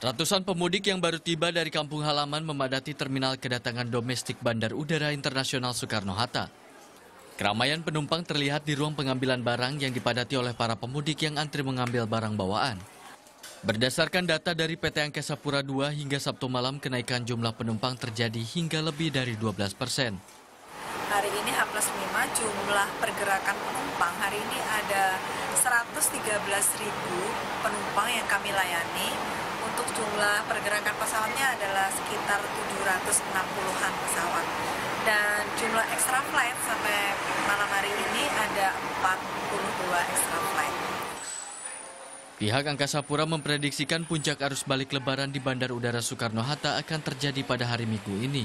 Ratusan pemudik yang baru tiba dari kampung halaman memadati terminal kedatangan domestik Bandar Udara Internasional Soekarno-Hatta. Keramaian penumpang terlihat di ruang pengambilan barang yang dipadati oleh para pemudik yang antri mengambil barang bawaan. Berdasarkan data dari PT Angkasa Pura II hingga Sabtu malam, kenaikan jumlah penumpang terjadi hingga lebih dari 12 persen. Hari ini H plus 5 jumlah pergerakan penumpang hari ini ada 113.000 penumpang yang kami layani. Untuk jumlah pergerakan pesawatnya adalah sekitar 760-an pesawat. Dan jumlah extra flight sampai malam hari ini ada 42 extra flight. Pihak Angkasa Pura memprediksikan puncak arus balik lebaran di Bandar Udara Soekarno-Hatta akan terjadi pada hari Minggu ini.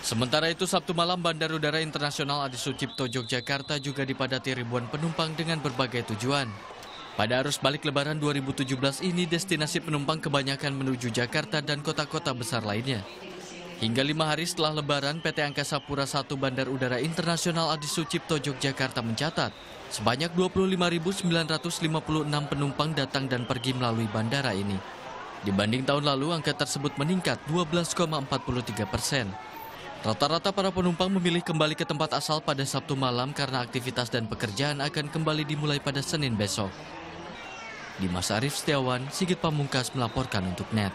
Sementara itu, Sabtu malam Bandar Udara Internasional Adi Sucipto Yogyakarta juga dipadati ribuan penumpang dengan berbagai tujuan. Pada arus balik lebaran 2017 ini, destinasi penumpang kebanyakan menuju Jakarta dan kota-kota besar lainnya. Hingga lima hari setelah lebaran, PT Angkasa Pura I Bandar Udara Internasional Adi Sucipto Yogyakarta mencatat sebanyak 25.956 penumpang datang dan pergi melalui bandara ini. Dibanding tahun lalu, angka tersebut meningkat 12,43 persen. Rata-rata para penumpang memilih kembali ke tempat asal pada Sabtu malam karena aktivitas dan pekerjaan akan kembali dimulai pada Senin besok. Dimas Arief Setiawan, Sigit Pamungkas melaporkan untuk NET.